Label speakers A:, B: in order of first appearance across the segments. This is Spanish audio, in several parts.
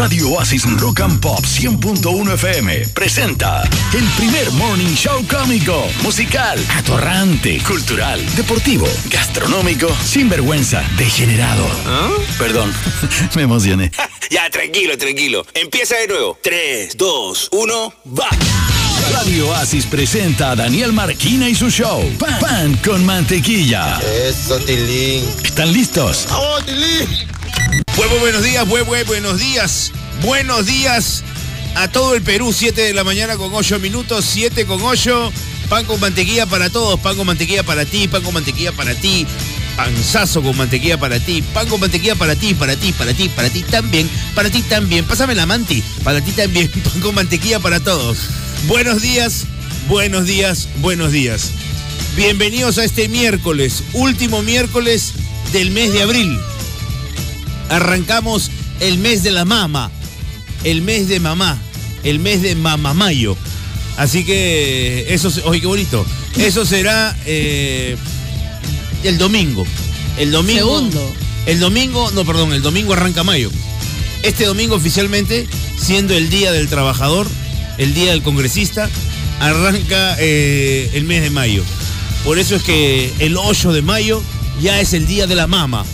A: Radio Oasis Rock and Pop 100.1 FM presenta el primer morning show cómico, musical, atorrante, cultural, deportivo, gastronómico, sin vergüenza, degenerado.
B: ¿Ah?
A: Perdón, me emocioné.
B: ya, tranquilo, tranquilo. Empieza de nuevo. 3, 2, 1, va.
A: Radio Oasis presenta a Daniel Marquina y su show. Pan, Pan con mantequilla.
C: Eso, Tilín.
A: ¿Están listos?
C: ¡Oh, Tilín!
D: Huevo, buenos días, huevo, buenos días. Buenos días a todo el Perú. 7 de la mañana con 8 minutos, 7 con 8. Pan con mantequilla para todos, pan con mantequilla para ti, pan con mantequilla para ti, panzazo con mantequilla para ti, pan con mantequilla para ti, para ti, para ti, para ti también, para ti también. Pásame la manti, para ti también, pan con mantequilla para todos. Buenos días, buenos días, buenos días. Bienvenidos a este miércoles, último miércoles del mes de abril. Arrancamos el mes de la mama, el mes de mamá, el mes de mamamayo. Así que eso, oye, qué bonito. Eso será eh, el domingo. El domingo.
E: Segundo.
D: El domingo, no, perdón, el domingo arranca mayo. Este domingo oficialmente, siendo el Día del Trabajador, el Día del Congresista, arranca eh, el mes de mayo. Por eso es que el 8 de mayo ya es el Día de la Mama.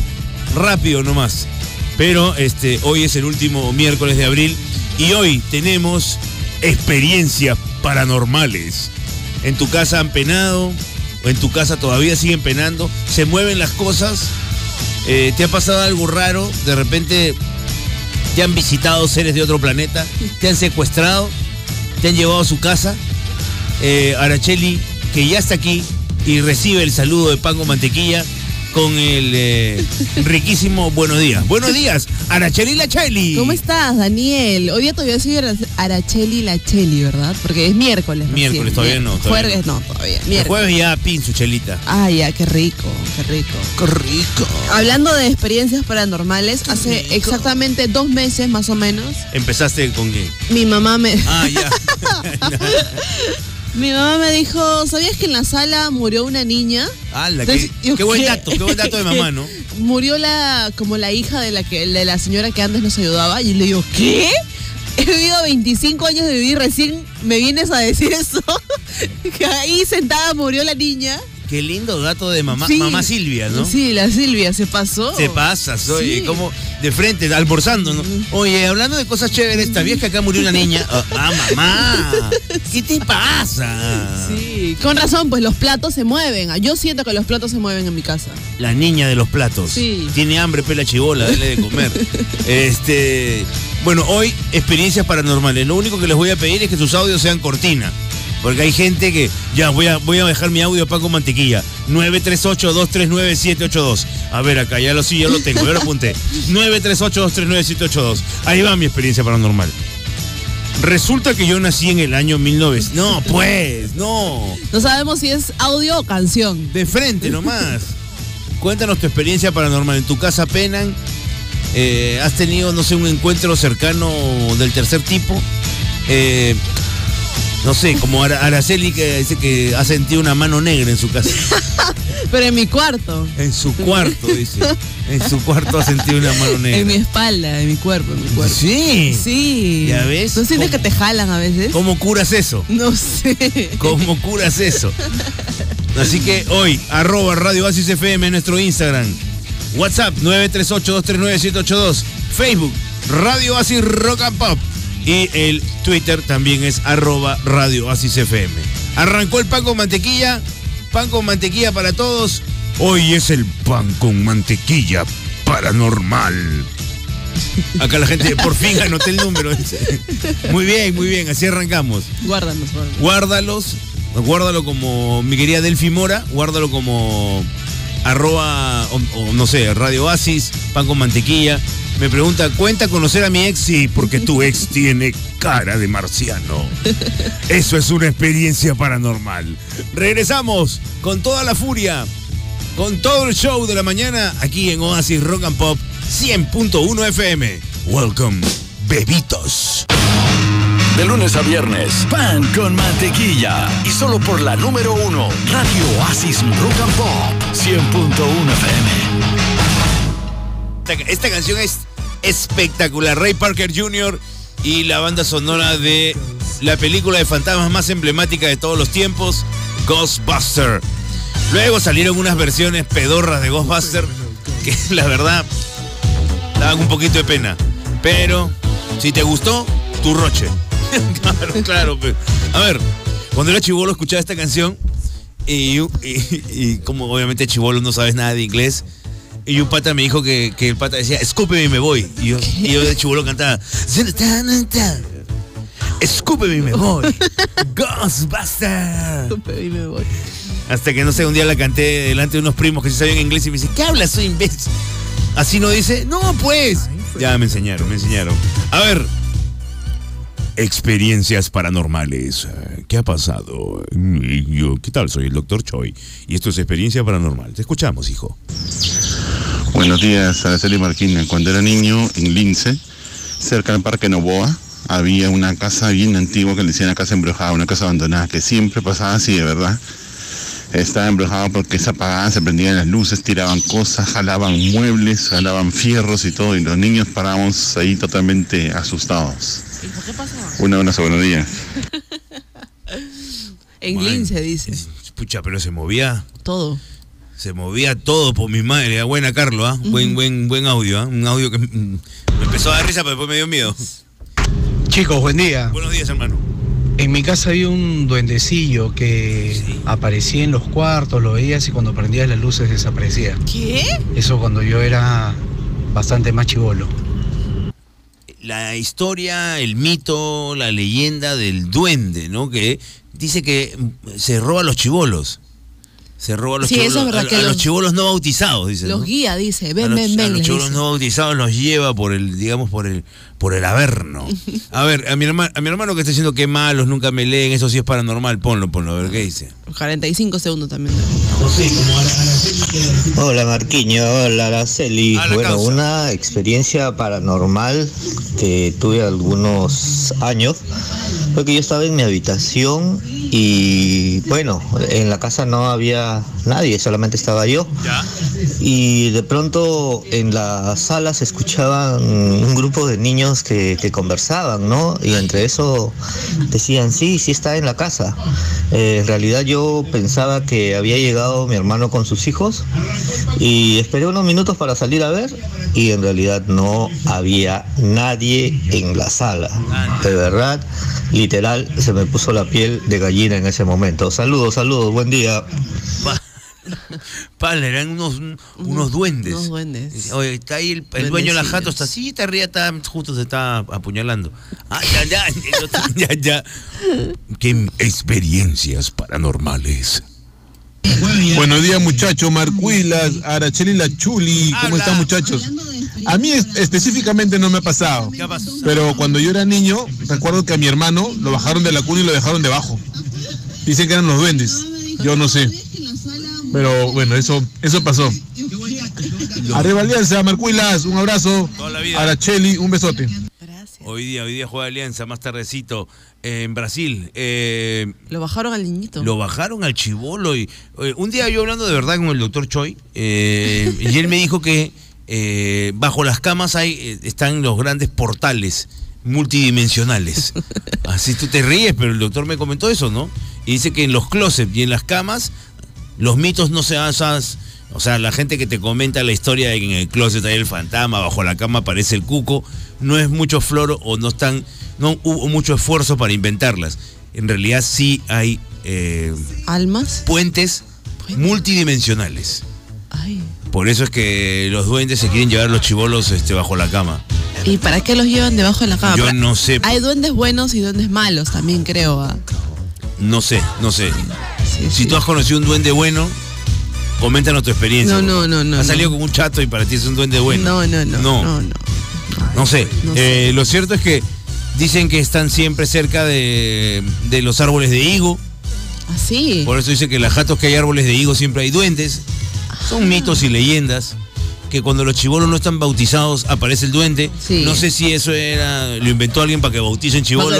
D: Rápido nomás. Pero este, hoy es el último miércoles de abril y hoy tenemos experiencias paranormales. En tu casa han penado, o en tu casa todavía siguen penando, se mueven las cosas, eh, te ha pasado algo raro, de repente te han visitado seres de otro planeta, te han secuestrado, te han llevado a su casa. Eh, que ya está aquí y recibe el saludo de Pango Mantequilla con el eh, riquísimo buenos días. Buenos días, Aracheli Lacheli.
E: ¿Cómo estás, Daniel? Hoy día todavía soy Ara- Aracheli Lacheli, ¿verdad? Porque es miércoles. recién.
D: Miércoles, todavía no, todavía
E: Jueves no, todavía.
D: El
E: Miércoles.
D: jueves ya pin su chelita.
E: Ah, ya, qué rico, qué rico.
D: Qué rico.
E: Hablando de experiencias paranormales, hace exactamente dos meses más o menos,
D: Empezaste con qué?
E: mi mamá me,
D: Ah, ya.
E: mi mamá me dijo, ¿sabías que en la sala murió una niña?
D: Ala, qué,
E: Entonces,
D: qué buen dato, qué buen dato de mamá, ¿no?
E: Murió la como la hija de la que de la señora que antes nos ayudaba y le digo, ¿qué? He vivido 25 años de vivir, recién me vienes a decir eso. que ahí sentada murió la niña.
D: Qué lindo dato de mamá,
E: Sí.
D: mamá Silvia, ¿no?
E: Sí, la Silvia se pasó.
D: Se pasa, oye,
E: Sí.
D: como de frente, almorzando, ¿no? Oye, hablando de cosas chéveres, ¿sabías que acá murió una niña? Ah, ah, mamá, ¿qué te pasa?
E: Sí, con razón, pues los platos se mueven. Yo siento que los platos se mueven en mi casa.
D: La niña de los platos.
E: Sí.
D: Tiene hambre, pela chivola, dale de comer. este, bueno, hoy experiencias paranormales. Lo único que les voy a pedir es que sus audios sean cortina. Porque hay gente que, ya, voy a, voy a dejar mi audio Paco Mantequilla. 938-239-782. A ver, acá, ya lo sí, ya lo tengo, ya lo apunté. 938-239-782. Ahí va mi experiencia paranormal. Resulta que yo nací en el año 1900. No, pues, no.
E: No sabemos si es audio o canción.
D: De frente nomás. Cuéntanos tu experiencia paranormal. ¿En tu casa penan? Eh, ¿Has tenido, no sé, un encuentro cercano del tercer tipo? Eh, no sé, como Ara- Araceli que dice que ha sentido una mano negra en su casa.
E: Pero en mi cuarto.
D: En su cuarto, dice. En su cuarto ha sentido una mano
E: En mi
D: negra.
E: espalda, en mi cuerpo, en mi cuerpo.
D: Sí.
E: Sí.
D: ¿Ya ves?
E: ¿No sientes que te jalan a veces?
D: ¿Cómo curas eso?
E: No sé.
D: ¿Cómo curas eso? Así que hoy, arroba Radio Oasis FM en nuestro Instagram. WhatsApp 938-239-782. Facebook, Radio Oasis Rock and Pop. Y el Twitter también es arroba Radio FM. Arrancó el pan con mantequilla. Pan con mantequilla para todos. Hoy es el pan con mantequilla paranormal. Acá la gente, por fin anoté el número. Muy bien, muy bien, así arrancamos
E: Guárdanos, guárdanos.
D: guárdalos, guárdalo como mi querida Delphi Mora, guárdalo como arroba, o, o no sé, Radio Oasis, pan con mantequilla. Me pregunta, ¿cuenta conocer a mi ex? Sí, porque tu ex tiene cara de marciano. Eso es una experiencia paranormal. Regresamos con toda la furia, con todo el show de la mañana aquí en Oasis Rock and Pop 100.1 FM. Welcome, bebitos.
A: De lunes a viernes, pan con mantequilla. Y solo por la número uno, Radio Oasis Rock and Pop 100.1 FM.
D: Esta, esta canción es espectacular. Ray Parker Jr. y la banda sonora de la película de fantasmas más emblemática de todos los tiempos, Ghostbuster. Luego salieron unas versiones pedorras de Ghostbuster que la verdad daban un poquito de pena. Pero si te gustó, tu roche. claro, claro. pe- A ver, cuando era chivolo escuchaba esta canción y, y- y como obviamente chivolo no sabes nada de inglés. Y un pata me dijo que, que el pata decía, escúpeme y me voy. Y yo, y yo de chivolo cantaba, escúpeme y me voy. Ghostbuster.
E: Y me voy.
D: Hasta que no sé, un día la canté delante de unos primos que sí sabían inglés y me dice, ¿qué hablas? Soy imbécil. Así no dice, no, pues. Ya me enseñaron, me enseñaron. A ver. Experiencias paranormales. ¿Qué ha pasado? Yo, ¿qué tal? Soy el doctor Choi. Y esto es experiencia paranormal. Te escuchamos, hijo.
F: Buenos días, Araceli Marquina. Cuando era niño en Lince, cerca del Parque Novoa, había una casa bien antigua que le decían la casa embrujada, una casa abandonada, que siempre pasaba así, de verdad. Estaba embrujada porque se apagaban, se prendían las luces, tiraban cosas, jalaban muebles, jalaban fierros y todo, y los niños parábamos ahí totalmente asustados.
E: ¿Y por qué pasaba?
F: Una buena buenos días.
E: En. Lince dice.
D: Pucha, pero se movía.
E: Todo.
D: Se movía todo por mi madre. Ah, Buena, Carlos. ¿ah? Buen, buen, buen audio. ¿ah? Un audio que me empezó a dar risa, pero después me dio miedo.
G: Chicos, buen día.
D: Buenos días, hermano.
G: En mi casa había un duendecillo que
D: Sí.
G: aparecía en los cuartos, lo veías y cuando prendías las luces desaparecía.
E: ¿Qué?
G: Eso cuando yo era bastante más chivolo.
D: la historia, el mito, la leyenda del duende, ¿no? Que dice que se roba a los chivolos. Se roba a los
E: Sí, verdad
D: a, a los
E: los-
D: chivolos no bautizados, dice.
E: Los
D: ¿no?
E: guía, dice.
D: a
E: Ven,
D: los,
E: ven,
D: a
E: ven.
D: los
E: les
D: chivolos
E: dice.
D: no bautizados los lleva por el, digamos, por el, por el averno. A ver, a mi hermano, a mi hermano que está diciendo que malos, nunca me leen, eso sí es paranormal, ponlo, ponlo, a ver qué dice.
E: 45 segundos también.
C: Hola Marquiño, hola Araceli.
D: A la
C: Bueno,
D: causa.
C: una experiencia paranormal que tuve algunos años fue que yo estaba en mi habitación y bueno, en la casa no había nadie, solamente estaba yo.
D: ¿Ya?
C: Y de pronto en la sala se escuchaban un grupo de niños que, conversaban, ¿no? Y entre eso decían, sí, sí está en la casa. Eh, en realidad yo pensaba que había llegado mi hermano con sus hijos y esperé unos minutos para salir a ver y en realidad no había nadie en la sala. De verdad, literal, se me puso la piel de gallina en ese momento. Saludos, saludos, buen día.
D: Pa- Pala, eran unos, unos duendes.
E: Unos duendes.
D: Dice, Oye, está ahí el, el dueño de la jato, está así, está arriba, está, justo se está apuñalando. Ah, ya, ya, ya, ya. Qué experiencias paranormales.
H: Buenos días muchachos, Marcuilas, Aracheli La Chuli, ¿cómo están muchachos? A mí es- específicamente no me ha pasado, pero cuando yo era niño, recuerdo que a mi hermano lo bajaron de la cuna y lo dejaron debajo. Dicen que eran los duendes, yo no sé. Pero bueno, eso, eso pasó. Arriba Alianza, Marcuilas, un abrazo.
D: Toda la vida.
H: Aracheli, un besote.
E: Gracias.
D: Hoy día, hoy día juega Alianza, más tardecito, eh, en Brasil. Eh,
E: Lo bajaron al niñito.
D: Lo bajaron al chivolo y eh, un día yo hablando de verdad con el doctor Choi eh, y él me dijo que eh, bajo las camas hay están los grandes portales multidimensionales. Así tú te ríes, pero el doctor me comentó eso, ¿no? Y dice que en los closets y en las camas los mitos no se basan, o sea, la gente que te comenta la historia de que en el closet hay el fantasma, bajo la cama aparece el cuco, no es mucho floro o no están, no hubo mucho esfuerzo para inventarlas. En realidad sí hay eh,
E: ¿Almas?
D: puentes multidimensionales.
E: Ay.
D: Por eso es que los duendes se quieren llevar los chivolos este, bajo la cama.
E: ¿Y para qué los llevan debajo de la cama?
D: Yo
E: Para-
D: no sé,
E: Hay duendes buenos y duendes malos también, creo. ah.
D: no sé, no sé.
E: Sí,
D: Si
E: sí.
D: tú has conocido un duende bueno, coméntanos tu experiencia.
E: No, no, no, no, no.
D: salido con un chato y para ti es un duende bueno.
E: No, no, no.
D: No.
E: No, no.
D: No sé.
E: No
D: Eh, lo cierto es que dicen que están siempre cerca de, de los árboles de higo.
E: Así.
D: Por eso dice que en las jatos que hay árboles de higo siempre hay duendes. Son mitos y leyendas. Que cuando los chivolos no están bautizados aparece el duende.
E: Sí.
D: No sé si eso era lo inventó alguien para que bauticen chivolos.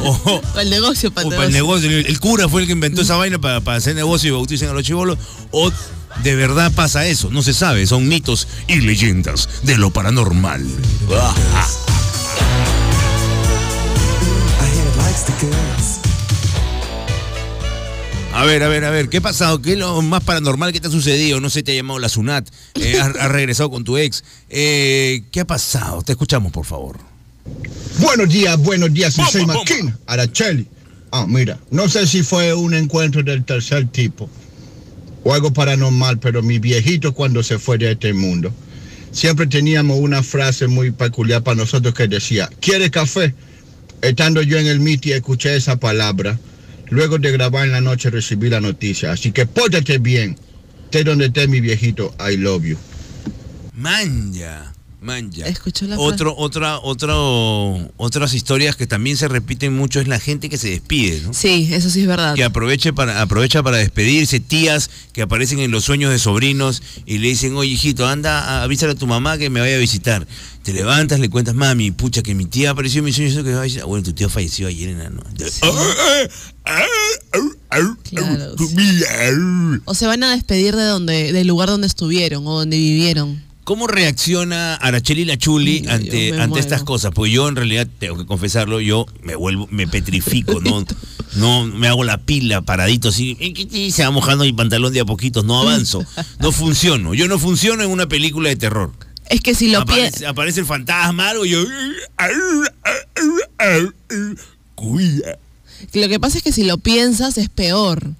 D: o,
E: Para el negocio, para
D: o
E: el
D: para el
E: negocio.
D: negocio. El, el cura fue el que inventó esa vaina para, para hacer negocio y bauticen a los chivolos. O de verdad pasa eso, no se sabe, son mitos y leyendas de lo paranormal. A ver, a ver, a ver, ¿qué ha pasado? ¿Qué es lo más paranormal que te ha sucedido? No sé, te ha llamado la SUNAT, eh, has, has regresado con tu ex. Eh, ¿Qué ha pasado? Te escuchamos, por favor.
I: Buenos días, buenos días, soy Marquín, Aracheli. Ah, mira, no sé si fue un encuentro del tercer tipo o algo paranormal, pero mi viejito cuando se fue de este mundo, siempre teníamos una frase muy peculiar para nosotros que decía, ¿quiere café? Estando yo en el MITI escuché esa palabra. Luego de grabar en la noche recibí la noticia. Así que pórtate bien. Esté donde esté mi viejito. I love you.
D: Manja, manja.
E: Escuchó la
D: Otro, otra, otro, otras historias que también se repiten mucho es la gente que se despide, ¿no?
E: Sí, eso sí es verdad.
D: Que aproveche para, aprovecha para despedirse, tías que aparecen en los sueños de sobrinos y le dicen, oye hijito, anda, avísale a tu mamá que me vaya a visitar. Te levantas, le cuentas, mami, pucha, que mi tía apareció en mis sueños, que me va a visitar". Bueno, tu tía falleció ayer en la noche.
E: Claro, O se van a despedir de donde, del lugar donde estuvieron o donde vivieron.
D: ¿Cómo reacciona Aracheli la Chuli
E: Dios,
D: ante, ante
E: muero.
D: estas cosas? Pues yo en realidad tengo que confesarlo, yo me vuelvo, me petrifico, no, no me hago la pila paradito así, y se va mojando mi pantalón de a poquitos, no avanzo, no funciono. Yo no funciono en una película de terror.
E: Es que si lo
D: Aparece,
E: piensas.
D: aparece el fantasma, algo, y yo. Cuida.
E: Lo que pasa es que si lo piensas es peor.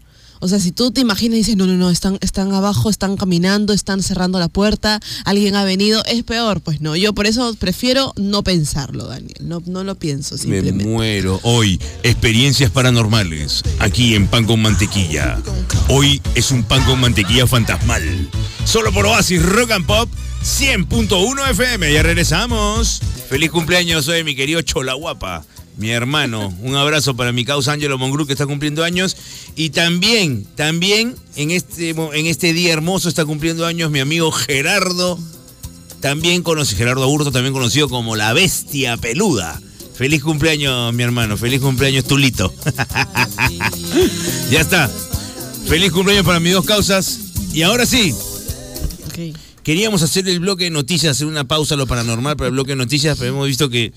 E: O sea, si tú te imaginas y dices, no, no, no, están, están abajo, están caminando, están cerrando la puerta, alguien ha venido, es peor. Pues no, yo por eso prefiero no pensarlo, Daniel. No, no lo pienso
D: Me
E: simplemente.
D: muero. Hoy, experiencias paranormales. Aquí en Pan con Mantequilla. Hoy es un pan con mantequilla fantasmal. Solo por Oasis Rock and Pop 100.1 FM. Ya regresamos. Feliz cumpleaños hoy, mi querido Chola Guapa. Mi hermano, un abrazo para mi causa Ángelo Mongru que está cumpliendo años. Y también, también en este, en este día hermoso está cumpliendo años mi amigo Gerardo también conocido, Gerardo Aburto, también conocido como la bestia peluda. Feliz cumpleaños, mi hermano. Feliz cumpleaños, Tulito. ya está. Feliz cumpleaños para mis dos causas. Y ahora sí, queríamos hacer el bloque de noticias, hacer una pausa a lo paranormal para el bloque de noticias, pero hemos visto que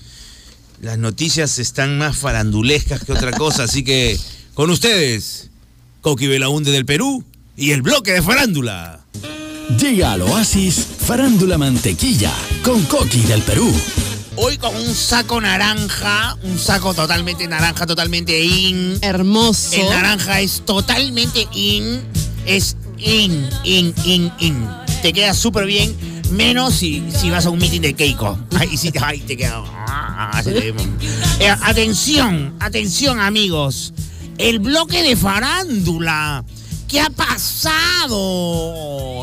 D: las noticias están más farandulescas que otra cosa. Así que, con ustedes, Coqui Belaunde del Perú y el bloque de farándula.
A: Llega al Oasis Farándula Mantequilla con Coqui del Perú.
D: Hoy con un saco naranja, un saco totalmente naranja, totalmente in.
E: Hermoso.
D: El naranja es totalmente in. Es in, in, in, in. Te queda súper bien, menos si, si vas a un meeting de Keiko. Ahí sí te, ahí te queda. ah, te ve. Eh, atención, atención amigos. El bloque de farándula. ¿Qué ha pasado?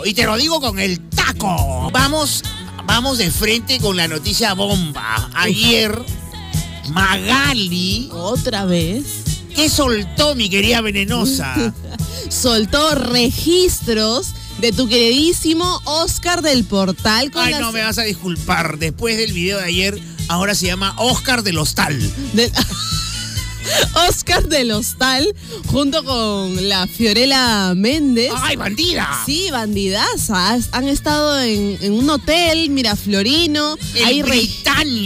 D: Y te lo digo con el taco. Vamos, vamos de frente con la noticia bomba. Ayer, Magali.
E: Otra vez.
D: ¿Qué soltó mi querida venenosa?
E: Soltó registros de tu queridísimo Oscar del Portal con
D: Ay,
E: las-
D: no me vas a disculpar. Después del video de ayer, ahora se llama Oscar del Hostal.
E: del- Oscar del Hostal junto con la Fiorella Méndez.
D: ¡Ay, bandida!
E: Sí, bandidaza. Has- Han estado en, en un hotel, mira, Florino.
D: El
E: Hay,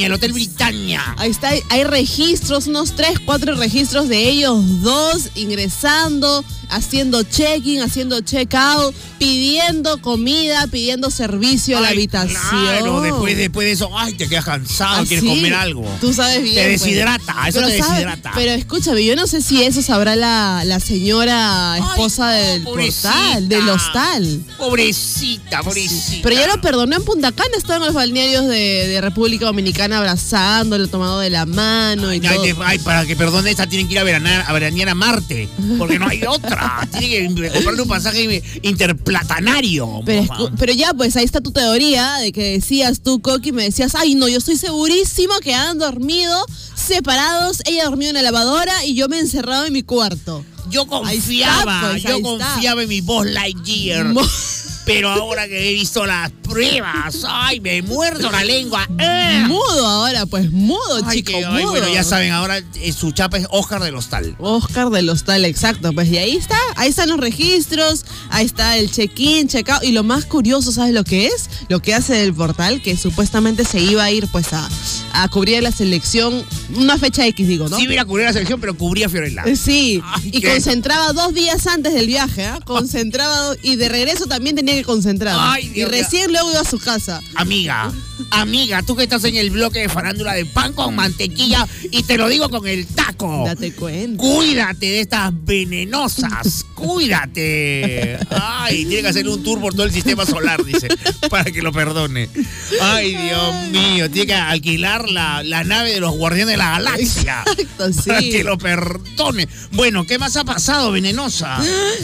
D: el Hotel Britannia.
E: ahí está, hay registros, unos tres, cuatro registros de ellos dos ingresando, haciendo check-in, haciendo check-out, pidiendo comida, pidiendo servicio a la
D: Ay,
E: habitación.
D: Claro, después, después de eso, ay, te quedas cansado,
E: Ah,
D: quieres
E: sí.
D: comer algo.
E: Tú sabes bien.
D: Te
E: pues.
D: deshidrata, eso
E: Pero
D: te
E: sabe-
D: deshidrata.
E: Pero escúchame, yo no sé si eso sabrá la, la señora esposa
D: Ay,
E: del
D: pobrecita.
E: portal, del hostal.
D: Pobrecita, pobrecita.
E: Pero ya lo perdonó en Punta Cana, estaba en los balnearios de, de República Dominicana abrazándolo, tomado de la mano y
D: Ay,
E: todo.
D: ay, para que perdone esta tienen que ir a veranear, a veranear a Marte, porque no hay otra. Tienen que comprarle un pasaje interplatanario.
E: Pero, ya, pues ahí está tu teoría de que decías tú, Coqui, me decías, ay, no, yo estoy segurísimo que han dormido separados, ella dormido en la lavadora y yo me he encerrado en mi cuarto.
D: Yo confiaba,
E: está, pues,
D: yo
E: está.
D: confiaba en mi voz Lightyear.
E: Mo-
D: Pero ahora que he visto las pruebas, ay, me muerdo la lengua. ¡Eh!
E: Mudo ahora? Pues mudo,
J: Ay,
E: chico,
J: que- ay,
E: mudo.
J: bueno, ya saben, ahora eh, su chapa es Oscar del Hostal.
E: Oscar del Hostal, exacto. Pues y ahí está, ahí están los registros, ahí está el check-in, check-out. Y lo más curioso, ¿sabes lo que es? Lo que hace el portal, que supuestamente se iba a ir pues a, a cubrir la selección, una fecha X, digo, ¿no?
J: Sí, iba a cubrir la selección, pero cubría a Fiorella.
E: Eh, Sí,
J: Ay,
E: y
J: qué-
E: concentraba dos días antes del viaje, ¿ah? Concentraba dos- y de regreso también tenía que concentrar.
J: Ay,
E: y
J: Dios mío.
E: recién luego iba a su casa.
J: Amiga, amiga, tú que estás en el bloque de farándula de pan con mantequilla y te lo digo con el taco.
E: Date cuenta.
J: Cuídate de estas venenosas, cuídate. Ay, tiene que hacer un tour por todo el sistema solar, dice, para que lo perdone. Ay, Dios mío, tiene que alquilar la, la nave de los guardianes de la galaxia.
E: Exacto, sí.
J: Para que lo perdone. Bueno, ¿qué más ha pasado, venenosa?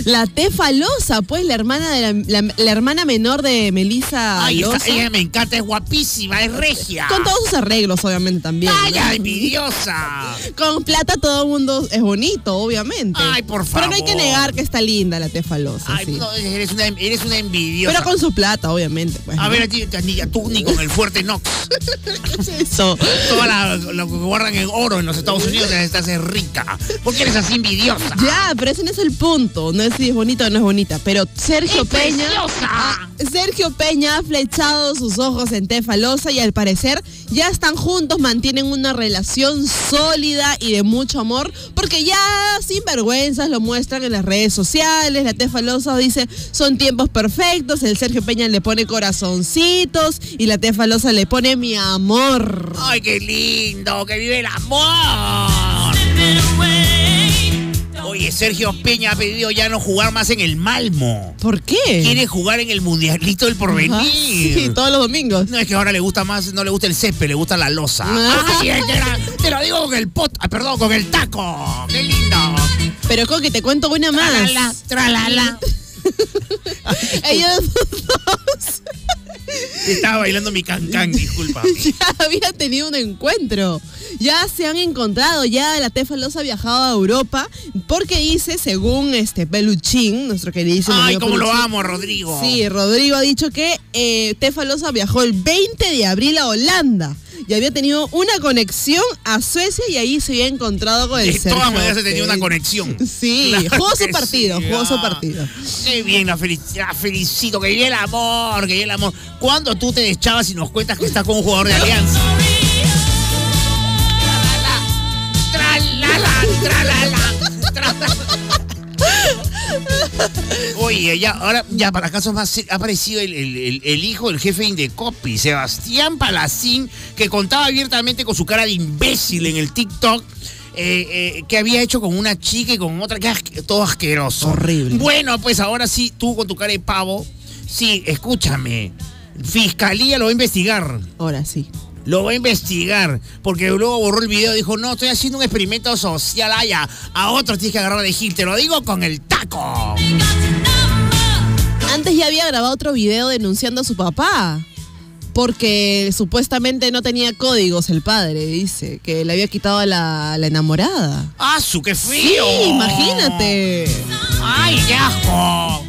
E: La Tefalosa, pues, la hermana de la, la- la hermana menor de Melissa
J: Ay,
E: Loza.
J: ella me encanta, es guapísima, es regia.
E: Con todos sus arreglos, obviamente, también. ¿no?
J: ¡Vaya, envidiosa!
E: Con plata todo el mundo es bonito, obviamente.
J: Ay, por
E: Pero no hay que
J: favor.
E: negar que está linda la Tefalosa,
J: Ay,
E: sí.
J: no, eres una, eres una envidiosa.
E: Pero con su plata, obviamente. Pues,
J: A
E: ¿no?
J: ver, a ti, ni a tú ni con el fuerte Knox.
E: ¿qué es eso?
J: Toda la, lo que guardan en oro en los Estados Unidos estás rica. ¿Por qué eres así envidiosa?
E: Ya, pero ese no es el punto. No es si es bonita o no es bonita. Pero Sergio
J: ¡Es
E: Peña.
J: preciosa!
E: Sergio Peña ha flechado sus ojos en Tefalosa y al parecer ya están juntos, mantienen una relación sólida y de mucho amor, porque ya sin vergüenzas lo muestran en las redes sociales. La Tefalosa dice son tiempos perfectos, el Sergio Peña le pone corazoncitos y la Tefalosa le pone mi amor.
J: ¡Ay, qué lindo! ¡Que vive el amor! Sergio Peña ha pedido ya no jugar más en el Malmo.
E: ¿Por qué?
J: Quiere jugar en el Mundialito del Porvenir.
E: Ajá, Sí, todos los domingos.
J: No es que ahora le gusta más, no le gusta el césped, le gusta la losa.
E: Ah.
J: Ay, te, la- te lo digo con el pot, ah, perdón, con el taco. ¡Qué lindo!
E: Pero Coqui, te cuento una
J: Tralala,
E: más.
J: tralala.
E: Ellos dos
J: Estaba bailando mi cancán, disculpa.
E: ya habían tenido un encuentro. Ya se han encontrado, ya la Tefalosa ha viajado a Europa porque dice, según este Peluchín, nuestro queridísimo
J: Ay, cómo lo amo, Rodrigo.
E: Sí, Rodrigo ha dicho que eh, Tefalosa viajó el 20 de abril a Holanda y había tenido una conexión a Suecia y ahí se había encontrado con el
J: De todas maneras se tenía una conexión.
E: Sí,
J: Claro
E: jugó su partido,
J: sí.
E: jugó su
J: Ah,
E: partido.
J: Qué bien, la, felic- la felicito, que vive el amor, que vive el amor. ¿Cuándo tú te deschabas y nos cuentas que estás con un jugador de Alianza? Tralala, tralala, tralala. Oye, ya, ahora, ya para casos más, ha aparecido el, el- el- el hijo del jefe de Indecopi, Sebastián Palacín, que contaba abiertamente con su cara de imbécil en el TikTok. eh, eh, que había hecho con una chica y con otra, que asque- todo asqueroso.
E: Horrible.
J: Bueno, pues ahora sí, tú con tu cara de pavo, sí, escúchame. Fiscalía lo va a investigar.
E: Ahora sí.
J: Lo va a investigar. Porque luego borró el video y dijo, no, estoy haciendo un experimento social. Allá, a otros tienes que agarrar de Gil. Te lo digo con el taco.
E: Antes ya había grabado otro video denunciando a su papá. Porque supuestamente no tenía códigos el padre, dice, que le había quitado a la, la enamorada.
J: ¡Ah, su qué
E: Sí,
J: frío!
E: imagínate.
J: ¡Ay! ¡Qué asco!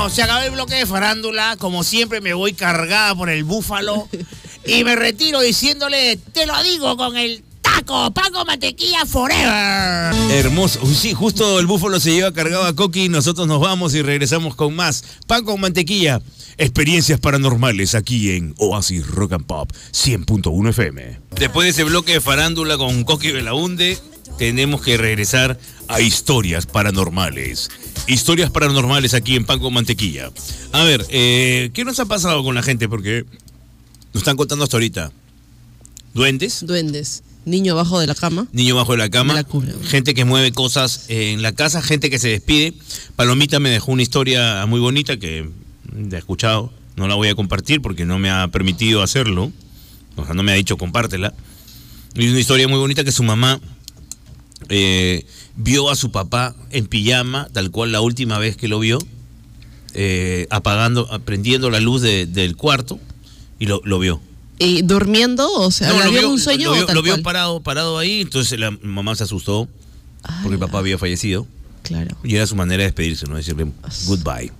J: Bueno, se acabó el bloque de farándula. Como siempre, me voy cargada por el búfalo. Y me retiro diciéndole, te lo digo con el taco, Paco Mantequilla Forever.
D: Hermoso. Uy, sí, justo el búfalo se lleva cargado a Coqui. Nosotros nos vamos y regresamos con más. Pan con mantequilla. Experiencias paranormales aquí en Oasis Rock and Pop 100.1 FM. Después de ese bloque de farándula con Coqui Belaunde, tenemos que regresar a historias paranormales. Historias paranormales aquí en Pan con mantequilla. A ver, eh, ¿qué nos ha pasado con la gente? Porque nos están contando hasta ahorita. ¿Duendes?
E: Duendes. Niño abajo de la cama.
D: Niño bajo de la cama,
E: la
D: gente que mueve cosas en la casa, gente que se despide. Palomita me dejó una historia muy bonita que he escuchado, no la voy a compartir porque no me ha permitido hacerlo, o sea, no me ha dicho compártela. Y una historia muy bonita que su mamá eh, vio a su papá en pijama, tal cual la última vez que lo vio, eh, apagando, prendiendo la luz de- del cuarto y lo, lo vio.
E: ¿Y durmiendo? O sea,
D: No,
E: ¿le
D: lo vio,
E: un sueño
D: lo
E: o
D: vio,
E: tal
D: lo vio
E: cual?
D: parado, parado ahí, entonces la mamá se asustó porque el papá había fallecido
E: Claro.
D: y era su manera de despedirse, ¿no? Decirle goodbye.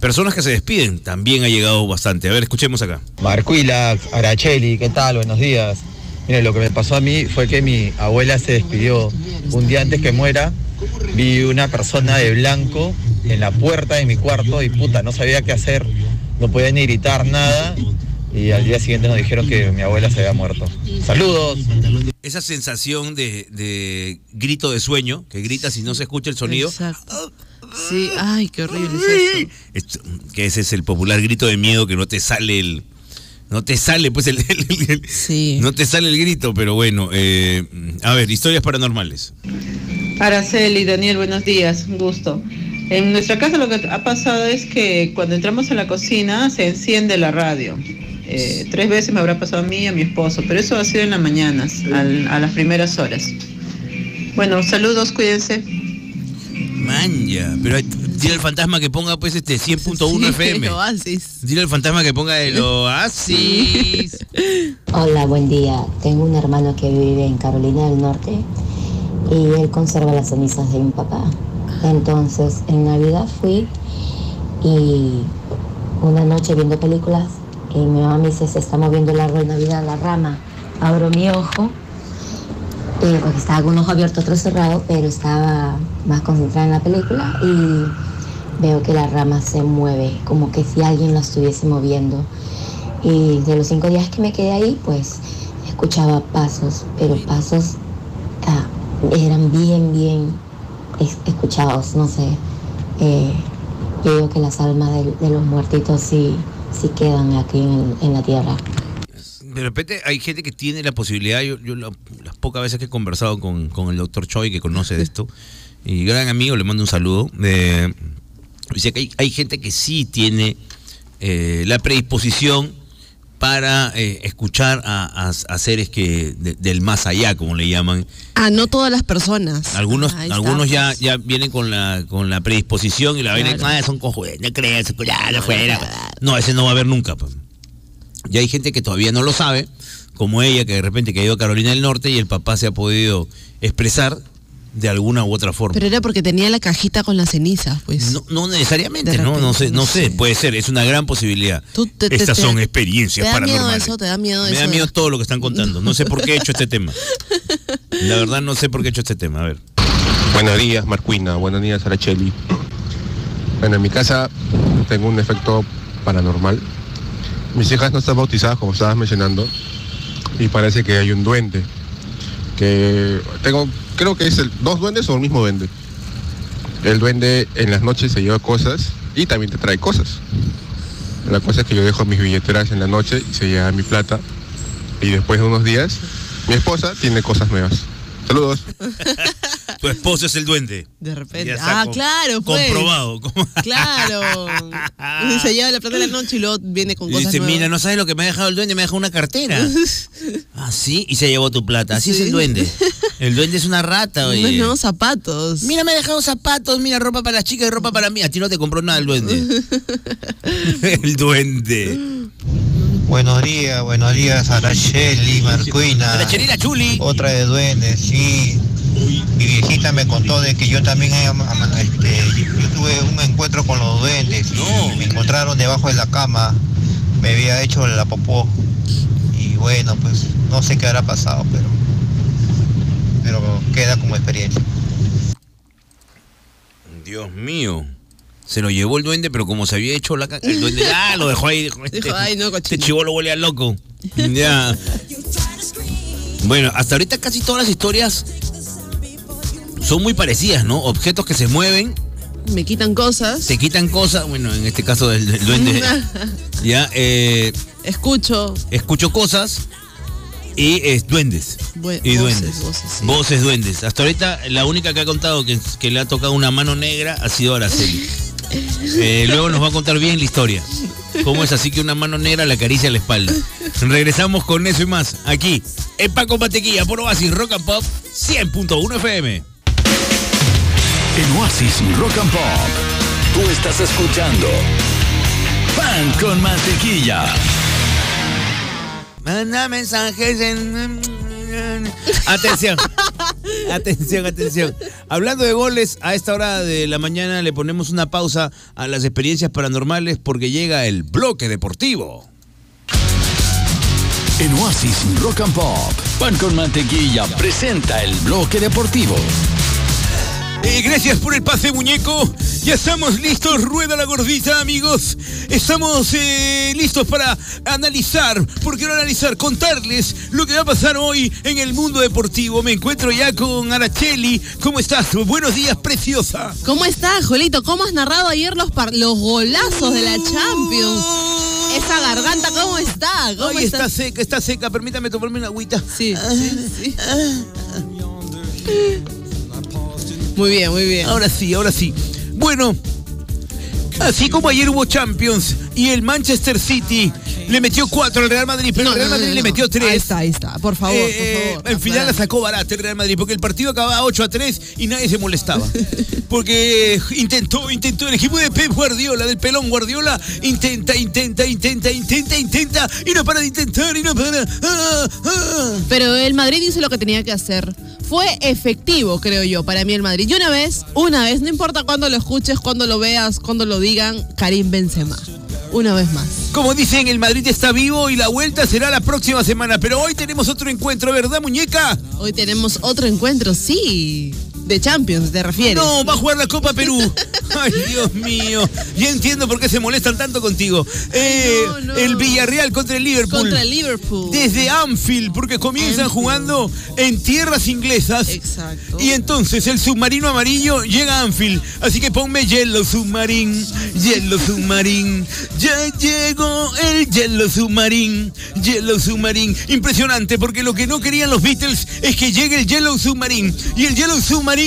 D: Personas que se despiden, también ha llegado bastante. A ver, escuchemos acá.
K: Marcuila, Aracheli, ¿qué tal? Buenos días. Mire, lo que me pasó a mí fue que mi abuela se despidió un día antes que muera. Vi una persona de blanco en la puerta de mi cuarto y puta, no sabía qué hacer. No podía ni gritar nada. Y al día siguiente nos dijeron que mi abuela se había muerto. Saludos.
D: Esa sensación de, de grito de sueño, que gritas y no se escucha el sonido.
E: Exacto. Sí, ay, qué horrible es eso.
D: Esto- que ese es el popular grito de miedo que no te sale el. No te sale, pues, el. el- el-
E: Sí.
D: No te sale el grito, pero bueno. eh, a ver, historias paranormales.
L: Araceli, Daniel, buenos días, un gusto. En nuestra casa lo que ha pasado es que cuando entramos a la cocina se enciende la radio. Eh, tres veces me habrá pasado a mí y a mi esposo, pero eso ha sido en las mañanas, al- a las primeras horas. Bueno, saludos, cuídense.
D: Manja, pero hay- dile al fantasma que ponga pues este 100.1
E: Sí,
D: FM.
E: el oasis.
D: Dile al fantasma que ponga el oasis.
M: Hola, buen día. Tengo un hermano que vive en Carolina del Norte y él conserva las cenizas de mi papá. Entonces, en Navidad fui y una noche viendo películas y mi mamá me dice, se está moviendo el árbol de Navidad, la rama. Abro mi ojo, eh, porque estaba con un ojo abierto, otro cerrado, pero estaba más concentrada en la película y veo que la rama se mueve, como que si alguien la estuviese moviendo. Y de los cinco días que me quedé ahí, pues escuchaba pasos, pero pasos ah, eran bien, bien es- escuchados, no sé. Eh, yo digo que las almas de, de los muertitos sí, sí quedan aquí en, en la tierra.
D: De repente hay gente que tiene la posibilidad, yo, yo la- las pocas veces que he conversado con, con el doctor Choi, que conoce de esto, y gran amigo, le mando un saludo, eh, dice que hay, hay gente que sí tiene eh, la predisposición para eh, escuchar a, a- a seres que de- del más allá, como le llaman.
E: Ah, no todas las personas.
D: Algunos, algunos ya, ya vienen con la, con la predisposición y la ven,
E: Claro.
D: ah, son cojones, no creas, ya, no fuera. No, ese no va a haber nunca. pues. Y hay gente que todavía no lo sabe, como ella, que de repente que ha ido a Carolina del Norte y el papá se ha podido expresar de alguna u otra forma.
E: Pero era porque tenía la cajita con las cenizas, pues.
D: No, no necesariamente, ¿no? No sé, no sé, puede ser, es una gran posibilidad.
E: te- te-
D: Estas
E: te-
D: son experiencias
E: ¿Te da miedo
D: paranormales.
E: eso? ¿Te da miedo
D: Me
E: eso?
D: da miedo todo lo que están contando. No sé por qué he hecho este tema. La verdad no sé por qué he hecho este tema. A ver.
N: Buenos días, Marcuina. Buenos días, Aracheli. Bueno, en mi casa tengo un efecto paranormal. Mis hijas no están bautizadas, como estabas mencionando, y parece que hay un duende. Que tengo, creo que es el, dos duendes o el mismo duende. El duende en las noches se lleva cosas y también te trae cosas. La cosa es que yo dejo mis billeteras en la noche y se lleva mi plata. Y después de unos días, mi esposa tiene cosas nuevas. Saludos.
D: Tu esposo es el duende.
E: De repente. Ah, claro, pues.
D: Comprobado.
E: Claro. Se lleva la plata de la noche y luego viene con
D: Y
E: cosas
D: dice,
E: nuevas.
D: mira, no sabes lo que me ha dejado el duende, me ha dejado una cartera. ah, sí, y se llevó tu plata. Así es el duende. El duende es una rata, oye.
E: Unos nuevos zapatos.
D: Mira, me ha dejado zapatos, mira, ropa para las chicas y ropa para mí. A ti no te compró nada el duende. el duende.
C: Buenos días, buenos días, Araceli, Marcuina.
D: Araceli la chuli.
C: Otra de duendes, sí. Mi viejita me contó de que yo también ama- este, yo tuve un encuentro con los duendes. y Me encontraron debajo de la cama. Me había hecho la popó. Y bueno, pues no sé qué habrá pasado, pero pero queda como experiencia.
D: Dios mío. Se lo llevó el duende, pero como se había hecho la caca, el duende ah, lo dejó ahí. Dijo, este,
E: "Ay, no, cochino".
D: este chivolo huele a loco. Ya. Bueno, hasta ahorita casi todas las historias son muy parecidas, ¿no? Objetos que se mueven,
E: Me quitan cosas.
D: te quitan cosas. Bueno, en este caso del, del duende. ya, eh,
E: Escucho.
D: escucho cosas y es duendes.
E: Bue-
D: y
E: voces,
D: duendes.
E: voces, sí.
D: Voces duendes. Hasta ahorita la única que ha contado que, que le ha tocado una mano negra ha sido Araceli. Eh, luego nos va a contar bien la historia. ¿Cómo es así que una mano negra le acaricia la espalda? Regresamos con eso y más aquí en Paco Mantequilla por Oasis Rock and Pop 100.1 FM.
A: En Oasis Rock and Pop, tú estás escuchando Pan con Mantequilla.
D: Manda mensajes en... Atención. Atención, atención. Hablando de goles, a esta hora de la mañana le ponemos una pausa a las experiencias paranormales porque llega el bloque deportivo.
A: En Oasis Rock and Pop, Pan con Mantequilla presenta el bloque deportivo.
D: Eh, gracias por el pase, muñeco. Ya estamos listos, rueda la gordita, amigos. Estamos eh, listos para analizar, ¿por qué no analizar? Contarles lo que va a pasar hoy en el mundo deportivo. Me encuentro ya con Aracheli. ¿Cómo estás? Buenos días, preciosa.
E: ¿Cómo estás, Jolito? ¿Cómo has narrado ayer los, par- los golazos de la Champions? Esa garganta, ¿cómo está? ¿Cómo
D: Ay, está seca, está seca. Permítame tomarme una agüita.
E: Sí, sí, sí. Muy bien, muy bien.
D: Ahora sí, ahora sí. Bueno, así como ayer hubo Champions y el Manchester City le metió cuatro al Real Madrid, pero
E: No,
D: el Real
E: no, no,
D: Madrid le metió tres.
E: Ahí está, ahí está. Por favor,
D: Eh,
E: por favor.
D: En final la sacó barata el Real Madrid porque el partido acababa 8 a 3 y nadie se molestaba. Porque intentó, intentó el equipo de Pep Guardiola, del pelón Guardiola, intenta, intenta, intenta, intenta, intenta y no para de intentar y no para. Ah, ah.
E: Pero el Madrid hizo lo que tenía que hacer. Fue efectivo, creo yo, para mí el Madrid. Y una vez, una vez, no importa cuándo lo escuches, cuándo lo veas, cuándo lo digan, Karim Benzema. Una vez más.
D: Como dicen, el Madrid está vivo y la vuelta será la próxima semana. Pero hoy tenemos otro encuentro, ¿verdad, muñeca?
E: Hoy tenemos otro encuentro, sí. De Champions, ¿te refieres?
D: No, va a jugar la Copa Perú. Ay, Dios mío. Ya entiendo por qué se molestan tanto contigo. Eh, El Villarreal contra el Liverpool.
E: Contra el Liverpool.
D: Desde Anfield, porque comienzan jugando en tierras inglesas.
E: Exacto.
D: Y entonces el submarino amarillo llega a Anfield. Así que ponme Yellow Submarine. Yellow Submarine. Ya llegó el Yellow Submarine. Yellow Submarine. Impresionante, porque lo que no querían los Beatles es que llegue el Yellow Submarine. Y el Yellow Submarine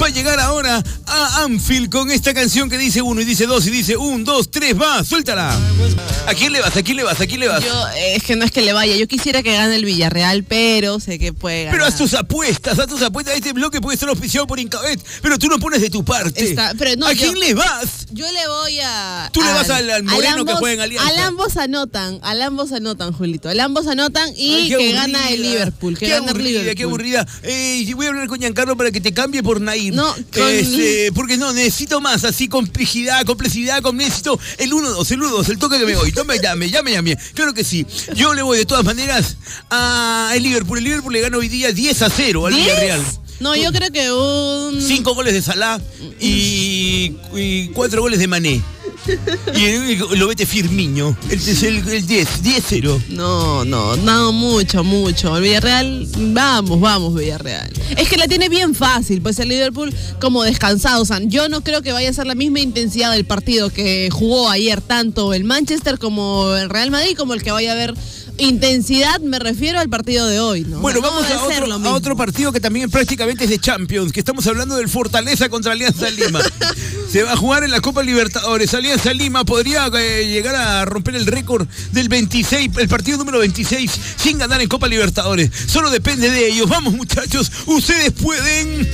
D: va a llegar ahora a Anfield con esta canción que dice uno y dice dos y dice un, dos, tres, va, suéltala. ¿A quién le vas? ¿A quién le vas? ¿A quién le vas?
E: Yo, eh, es que no es que le vaya. Yo quisiera que gane el Villarreal, pero sé que puede ganar.
D: Pero haz tus apuestas, haz tus apuestas. Este bloque puede ser auspiciado por Incabet, pero tú no pones de tu parte.
E: Está- pero no,
D: ¿A
E: yo-
D: quién le vas?
E: Yo le voy a.
D: Tú le vas al- al moreno que
E: ambos-
D: juega en Alianza.
E: Al ambos anotan, al ambos anotan, Julito. Al ambos anotan y
D: Ay,
E: que gana el Liverpool. Que
D: qué
E: gana
D: aburrida,
E: Liverpool.
D: qué aburrida. Eh, voy a hablar con Giancarlo para que te cambie por Nair.
E: No, con-
D: Este, porque no, necesito más, así, complejidad, complejidad, con necesito el 1-2, el 1-2, el toque que me voy. No me llame, llame, llame. Claro que sí. Yo le voy de todas maneras a el Liverpool. El Liverpool le gana hoy día 10 a 0 al
E: ¿Diez?
D: Villarreal.
E: No, yo creo que un.
D: Cinco goles de Salah y, y cuatro goles de Mané. Y el- lo vete Firmiño. El, es el, el 10, 10-0.
E: No, no, no, mucho, mucho. El Villarreal, vamos, vamos, Villarreal. Es que la tiene bien fácil, pues el Liverpool como descansado. O sea, yo no creo que vaya a ser la misma intensidad del partido que jugó ayer tanto el Manchester como el Real Madrid, como el que vaya a haber intensidad, me refiero al partido de hoy, ¿no?
D: Bueno,
E: No
D: vamos a otro, a partido que también prácticamente es de Champions, que estamos hablando del Fortaleza contra Alianza Lima. Se va a jugar en la Copa Libertadores. Alianza Lima podría eh, llegar a romper el récord del 26, el partido número 26, sin ganar en Copa Libertadores. Solo depende de ellos. Vamos, muchachos, ustedes pueden.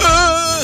D: ¡Ah!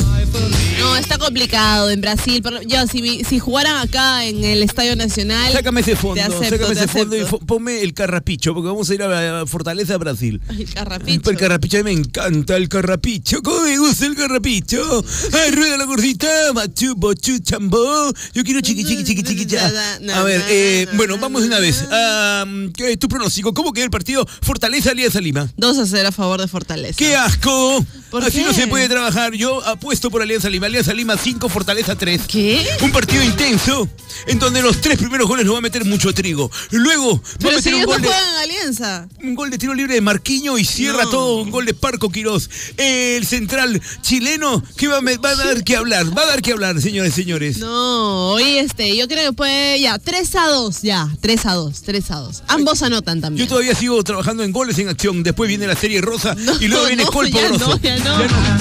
E: No, está complicado en Brasil. pero Yo, si, si jugaran acá en el Estadio Nacional.
D: Sácame ese fondo,
E: acepto,
D: sácame ese fondo y ponme el carrapicho, porque vamos a ir a, Fortaleza, Brasil.
E: Ay, carrapicho.
D: El carrapicho, a mí me encanta el carrapicho. ¿Cómo me gusta el carrapicho? Ay, rueda la gordita, machu, bochu, chambó. Yo quiero chiqui, chiqui, chiqui, chiqui, ya. A ver, eh, bueno, vamos de una vez. Ah, ¿qué es tu pronóstico? ¿Cómo queda el partido Fortaleza Alianza Lima?
E: 2 a 0 a favor de Fortaleza.
D: ¡Qué asco!
E: ¿Por
D: Así
E: qué?
D: no se puede trabajar. Yo apuesto por Alianza Lima. Alianza Lima 5, Fortaleza 3.
E: ¿Qué?
D: Un partido intenso en donde los tres primeros goles los va a meter mucho trigo. Luego va a
E: si
D: meter un gol de
E: juegan en Alianza.
D: un gol de tiro libre de Marquiño y cierra
E: No.
D: todo un gol de Parco Quirós. El central chileno que va, a me- va a dar que hablar, va a dar que hablar, señores, señores.
E: No, hoy este, yo creo que puede ya, 3 a 2, ya, 3 a 2, 3 a 2. Ambos anotan
D: Yo
E: también.
D: todavía sigo trabajando en goles en acción. Después viene la serie rosa y luego viene
E: no,
D: Colpo Grosso.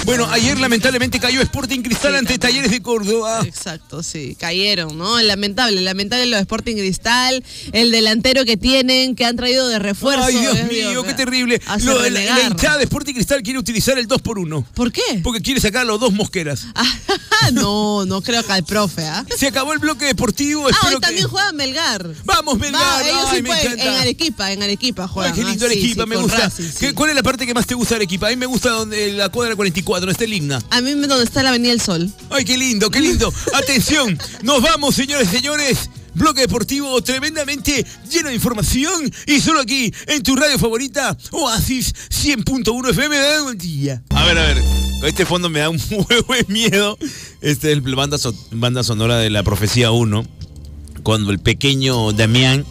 D: Bueno, ayer lamentablemente cayó Sporting Cristal. Cristal ante Talleres de Córdoba.
E: Exacto, sí, cayeron, ¿no? Lamentable, lamentable lo de Sporting Cristal, el delantero que tienen, que han traído de refuerzo.
D: Ay, Dios
E: eh,
D: mío, qué terrible. Lo de la, la hinchada de Sporting Cristal quiere utilizar el 2 por 1
E: ¿Por qué?
D: Porque quiere sacar los dos mosqueras.
E: Ah, no, no creo que al profe, ¿ah?
D: Se acabó el bloque deportivo.
E: Ah, hoy
D: que-
E: también juega Melgar.
D: Vamos, Melgar.
E: Va, ellos
D: Ay,
E: sí
D: me
E: pueden,
D: encanta.
E: en Arequipa, en Arequipa
D: Ay,
E: juegan.
D: qué lindo
E: Ah, sí,
D: Arequipa,
E: sí,
D: me gusta.
E: Racing, sí.
D: ¿Qué- ¿Cuál es la parte que más te gusta de Arequipa? A mí me gusta donde la cuadra 44, donde está el himna.
E: A mí donde está la Avenida del Sol.
D: Ay, qué lindo, qué lindo. Atención, nos vamos, señores y señores. Bloque deportivo tremendamente lleno de información y solo aquí en tu radio favorita, Oasis 100.1 FM de día. A ver, a ver, este fondo me da un huevo de miedo. Este es la banda, so- banda sonora de la Profecía 1, cuando el pequeño Damián,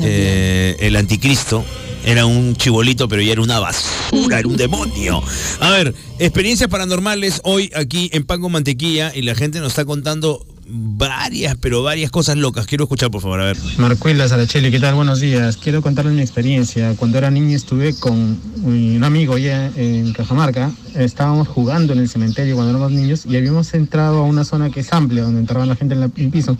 D: eh, el anticristo, era un chibolito, pero ya era una basura, era un demonio. A ver, experiencias paranormales hoy aquí en Pan con Mantequilla y la gente nos está contando varias, pero varias cosas locas. Quiero escuchar, por favor, a ver.
O: Marcuela Saracheli, ¿qué tal? Buenos días. Quiero contarles mi experiencia. Cuando era niño estuve con un amigo allá en Cajamarca. Estábamos jugando en el cementerio cuando éramos niños y habíamos entrado a una zona que es amplia, donde entraba la gente en la- en el piso.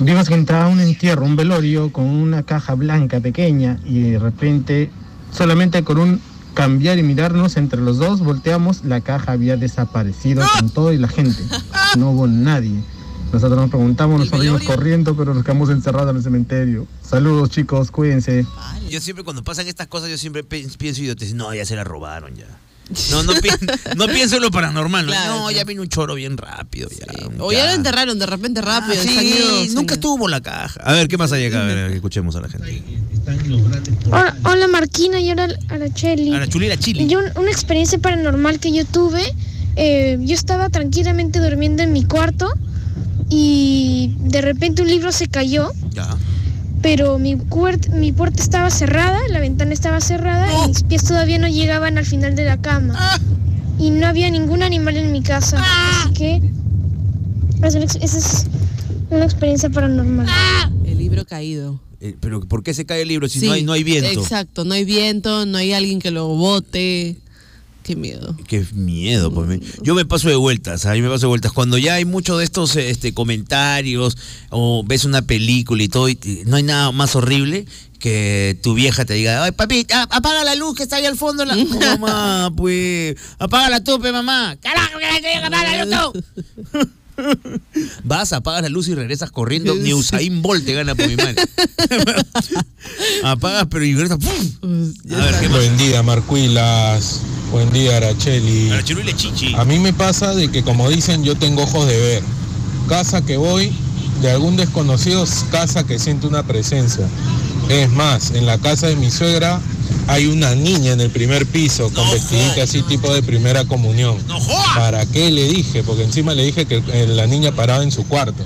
O: Vimos que entraba un entierro, un velorio con una caja blanca pequeña y de repente, solamente con un cambiar y mirarnos entre los dos, volteamos, la caja había desaparecido con todo y la gente. No hubo nadie. Nosotros nos preguntamos, nos salimos corriendo, pero nos quedamos encerrados en el cementerio. Saludos chicos, cuídense.
D: Yo siempre cuando pasan estas cosas, yo siempre pienso y yo te digo, no, ya se la robaron ya. No, no, pi- no pienso en lo paranormal. ¿no?
E: Claro,
D: no, ya vino un choro bien rápido. Ya,
E: O ya lo enterraron de repente rápido.
D: Ah, sí, nunca estuvo la caja. A ver, ¿qué más hay acá? A ver, escuchemos a la gente.
P: Hola, hola, Marquina y ahora Aracheli.
D: Arachuli, Arachili.
P: Yo un- una experiencia paranormal que yo tuve, eh, yo estaba tranquilamente durmiendo en mi cuarto y de repente un libro se cayó,
D: Ya.
P: pero mi, cuert- mi puerta estaba cerrada, la ventana estaba cerrada y mis pies todavía no llegaban al final de la cama. Y no había ningún animal en mi casa, así que esa es una experiencia paranormal.
E: El libro caído.
D: Eh, pero ¿por qué se cae el libro si no, hay, no hay viento?
E: Exacto, no hay viento, no hay alguien que lo bote. Qué miedo.
D: Qué miedo, pues. Yo me paso de vueltas, a mí me paso de vueltas. Cuando ya hay muchos de estos este, comentarios o ves una película y todo, y no hay nada más horrible que tu vieja te diga, ay papi, apaga la luz que está ahí al fondo. La... Mamá, pues, apaga la tupe, mamá. Carajo, que te apaga la luz tú. Vas, apagas la luz y regresas corriendo. Ni Usain Bolt te gana por mi madre. Apagas, pero y regresas. ¡pum! A ver, ¿qué más?
Q: Buen día, Marcuilas. Buen día, Aracheli.
D: Aracheli Chichi.
Q: A mí me pasa de que, como dicen, yo tengo ojos de ver. Casa que voy, de algún desconocido, es casa que siento una presencia. Es más, en la casa de mi suegra hay una niña en el primer piso con vestidita así tipo de primera comunión. ¿Para qué le dije? Porque encima le dije que eh, la niña paraba en su cuarto.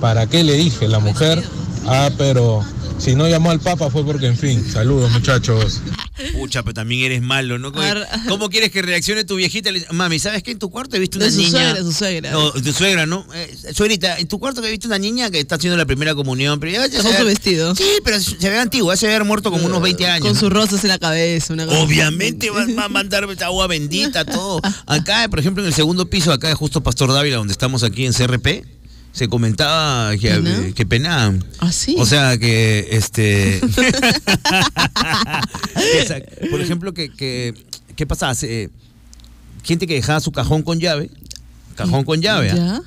Q: ¿Para qué le dije? La mujer, ah, pero si no llamó al Papa fue porque, en fin, saludos muchachos.
D: Pucha, pero también eres malo, ¿no? ¿Cómo, quieres que reaccione tu viejita? Le dice, Mami, ¿sabes qué? En tu cuarto he visto una
E: De su
D: niña.
E: suegra, su suegra.
D: No, tu suegra, ¿no? Eh, suegrita, en tu cuarto que he visto una niña que está haciendo la primera comunión. Pero ya, ya
E: Con su
D: ve-
E: vestido.
D: Sí, pero se ve antigua, se ve muerto como unos 20 años.
E: Con sus rosas en la cabeza. Una cosa
D: Obviamente va, va a mandar agua bendita, todo. Acá, por ejemplo, en el segundo piso, acá de justo Pastor Dávila, donde estamos aquí en CRP, se comentaba que
E: ¿Pena?
D: que.
E: ¿Ah, sí?
D: O sea que este. Por ejemplo, que, que ¿qué pasaba? Se- gente que dejaba su cajón con llave, cajón con llave, ¿ah?
E: ¿Ya?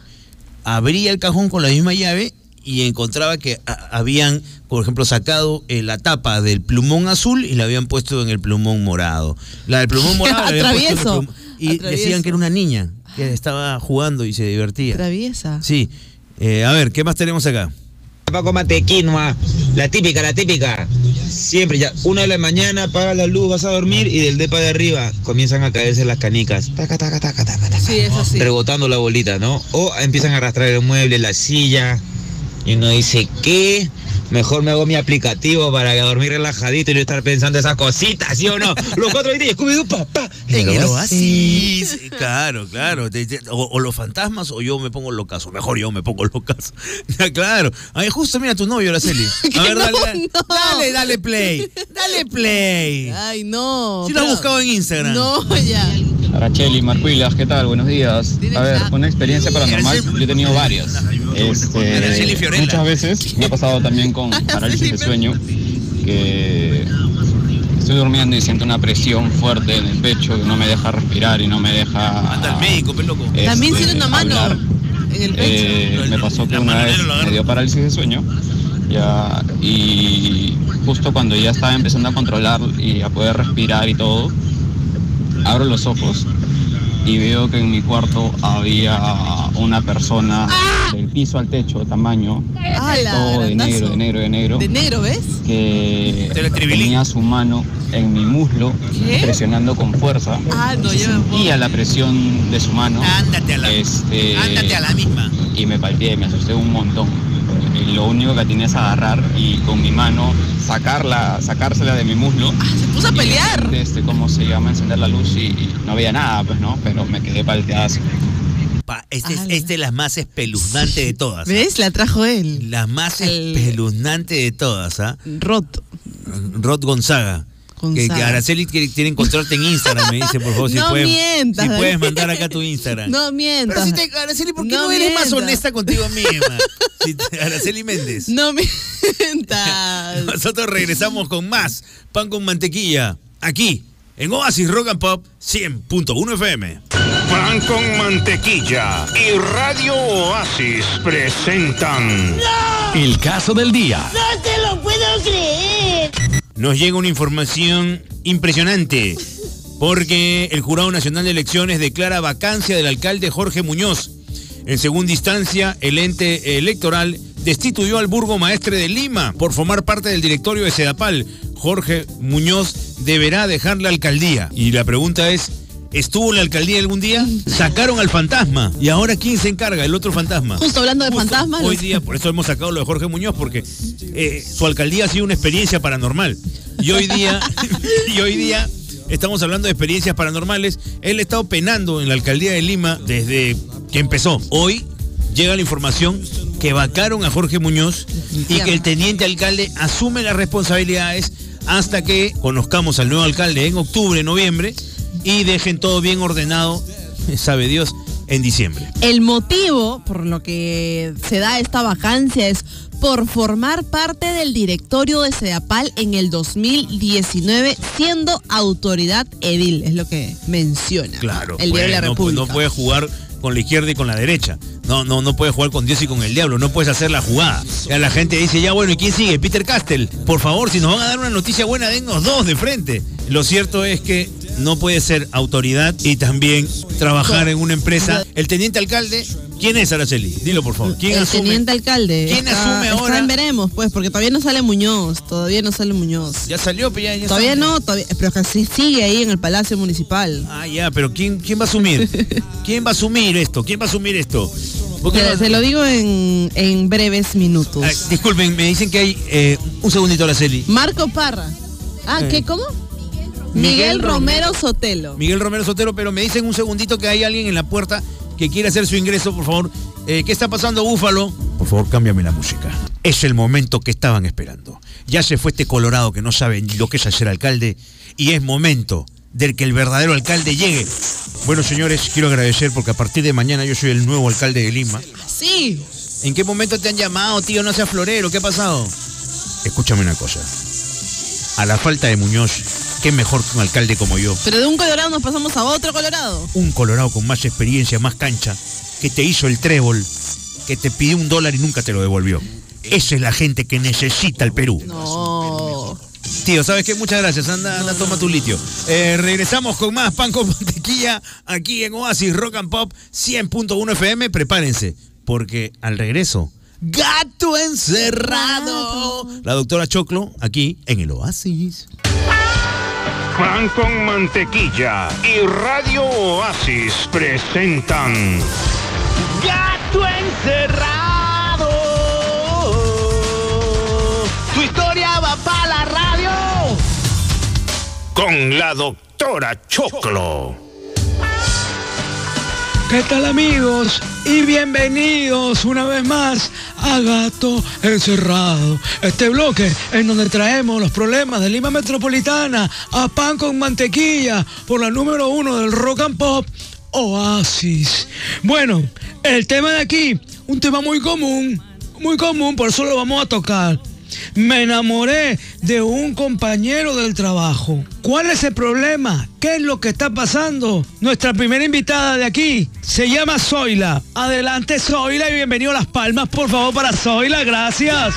D: abría el cajón con la misma llave y encontraba que a- habían, por ejemplo, sacado eh, la tapa del plumón azul y la habían puesto en el plumón morado. La del plumón morado la habían puesto en el
E: Atravieso.
D: plumón- y
E: Atravieso.
D: decían que era una niña que estaba jugando y se divertía.
E: Traviesa.
D: Sí. Eh, a ver, ¿qué más tenemos acá?
R: Paco Matequinoa, la típica, la típica. Siempre ya, una de la mañana, apaga la luz, vas a dormir y del depa de arriba comienzan a caerse las canicas. Taca, taca, taca, taca, taca.
E: Sí, es así.
R: Rebotando la bolita, ¿no? O empiezan a arrastrar el mueble, la silla. Y uno dice, ¿qué? Mejor me hago mi aplicativo para dormir relajadito y no estar pensando esas cositas, ¿sí o no? Los cuatro días, Scooby-Doo, papá.
D: En el
R: oasis.
D: Claro, claro. O, o los fantasmas o yo me pongo locazo. Mejor yo me pongo locazo. Ya, claro. Ay, justo mira tu novio, Araceli. A ver, dale, dale,
E: no.
D: dale, dale play. Dale play.
E: Ay, no.
D: Si lo has buscado en Instagram.
E: No, ya.
S: Aracheli, Marcuilas, ¿qué tal? Buenos días. A ver, una experiencia paranormal, yo he tenido varias. Este, muchas veces me ha pasado también con parálisis de sueño, que estoy durmiendo y siento una presión fuerte en el pecho que no me deja respirar y no me deja...
D: Anda al médico, pe loco.
S: este,
E: También tiene una mano
S: hablar.
E: en el pecho.
S: Eh, me pasó que una vez me dio parálisis de sueño ya, y justo cuando ya estaba empezando a controlar y a poder respirar y todo, abro los ojos y veo que en mi cuarto había una persona del piso al techo, tamaño,
E: ¡Hala,
S: todo de
E: grandazo!
S: negro, de negro, de negro,
E: De negro, ¿ves?
S: que tenía su mano en mi muslo presionando con fuerza.
E: Ah, no, yo
S: sentía la presión de su mano.
D: Ándate a la,
S: este,
D: ándate a la misma.
S: Y me palpié, me asusté un montón. Y lo único que tenía es agarrar y con mi mano sacarla, sacársela de mi muslo.
E: se puso a pelear.
S: Este, ¿cómo se llama? Encender la luz y, y no veía nada, pues no, pero me quedé palteada así.
D: Pa, esta es, esta es la más espeluznante de todas.
E: ¿Ves? La trajo él.
D: La más espeluznante de todas, ¿ah?
E: Rod.
D: Rod Gonzaga. Que. Araceli quiere, quiere encontrarte en Instagram, me dice, por favor, si,
E: No
D: puedes,
E: mientas,
D: si puedes mandar acá tu Instagram.
E: No mientas.
D: Pero si te, Araceli, ¿por qué no, eres más honesta contigo misma? Si te- Araceli Méndez.
E: No mientas.
D: Nosotros regresamos con más pan con mantequilla, aquí, en Oasis Rock and Pop 100.1 FM.
T: Pan con mantequilla y Radio Oasis presentan
A: El caso del día.
U: ¡No
D: Nos llega una información impresionante, porque el Jurado Nacional de Elecciones declara vacancia del alcalde Jorge Muñoz. En segunda instancia, el ente electoral destituyó al burgomaestre de Lima por formar parte del directorio de Sedapal. Jorge Muñoz deberá dejar la alcaldía. Y la pregunta es, ¿estuvo en la alcaldía algún día? Sacaron al fantasma. ¿Y ahora quién se encarga? El otro fantasma.
E: Justo hablando de fantasmas.
D: Hoy día, por eso hemos sacado lo de Jorge Muñoz, porque eh, su alcaldía ha sido una experiencia paranormal. Y hoy día, y hoy día estamos hablando de experiencias paranormales. Él ha estado penando en la alcaldía de Lima desde que empezó. Hoy llega la información que vacaron a Jorge Muñoz y que el teniente alcalde asume las responsabilidades hasta que conozcamos al nuevo alcalde en octubre, noviembre y dejen todo bien ordenado, sabe Dios, en diciembre.
E: El motivo por lo que se da esta vacancia es por formar parte del directorio de Sedapal en el 2019 siendo autoridad edil, es lo que menciona
D: Claro.
E: el diario de la
D: pues, no,
E: República.
D: no puede jugar con la izquierda y con la derecha. No, no, no puede jugar con Dios y con el diablo. No puedes hacer la jugada. Ya la gente dice, ya bueno, ¿y quién sigue? Peter Castell. Por favor, si nos van a dar una noticia buena, dennos dos de frente. Lo cierto es que no puede ser autoridad y también trabajar en una empresa. El teniente alcalde, ¿quién es Araceli? Dilo por favor. ¿Quién
E: el
D: asume?
E: teniente alcalde.
D: ¿Quién
E: está-
D: asume
E: está
D: ahora?
E: en veremos, pues, porque todavía no sale Muñoz. Todavía no sale Muñoz.
D: Ya salió, pero ya, ya
E: Todavía
D: está.
E: no, todavía, pero que sí sigue ahí en el Palacio Municipal.
D: Ah, ya, pero ¿quién, quién va a asumir? ¿Quién va a asumir esto? ¿Quién va a asumir esto? ¿Por qué
E: Se, se lo digo en, en breves minutos.
D: Ah, disculpen, me dicen que hay eh, un segundito, Araceli.
E: Marco Parra. Ah,
D: Eh.
E: ¿qué? ¿Cómo?
D: Miguel
E: Miguel Romero Sotelo.
D: Miguel Romero Sotero, pero me dicen un segundito que hay alguien en la puerta que quiere hacer su ingreso, por favor. Eh, ¿Qué está pasando, Búfalo? Por favor, cámbiame la música. Es el momento que estaban esperando. Ya se fue este colorado que no sabe lo que es ser alcalde y es momento del que el verdadero alcalde llegue. Bueno, señores, quiero agradecer porque a partir de mañana yo soy el nuevo alcalde de Lima.
E: Sí.
D: ¿En qué momento te han llamado, tío? No seas florero, ¿qué ha pasado? Escúchame una cosa. A la falta de Muñoz, qué mejor que un alcalde como yo.
E: Pero de un colorado nos pasamos a otro colorado.
D: un colorado con más experiencia, más cancha, que te hizo el trébol, que te pidió un dólar y nunca te lo devolvió. Esa es la gente que necesita el Perú.
E: No.
D: Tío, ¿sabes qué? Muchas gracias. Anda, anda, toma tu litio. Eh, regresamos con más pan con mantequilla aquí en Oasis Rock and Pop 100.1 FM. Prepárense, porque al regreso, gato encerrado. La doctora Choclo aquí en el Oasis.
T: Pan con mantequilla y Radio Oasis presentan
U: ¡Gato encerrado! ¡Tu historia va para la radio!
T: con la doctora Choclo.
V: ¿Qué tal amigos? Y bienvenidos una vez más a Gato Encerrado. Este bloque en donde traemos los problemas de Lima Metropolitana a pan con mantequilla por la número uno del rock and pop, Oasis. Bueno, el tema de aquí, un tema muy común, muy común, por eso lo vamos a tocar. Me enamoré de un compañero del trabajo. ¿Cuál es el problema? ¿Qué es lo que está pasando? Nuestra primera invitada de aquí se llama Zoila. Adelante Zoila y bienvenido a Las Palmas, por favor, para Zoila. Gracias.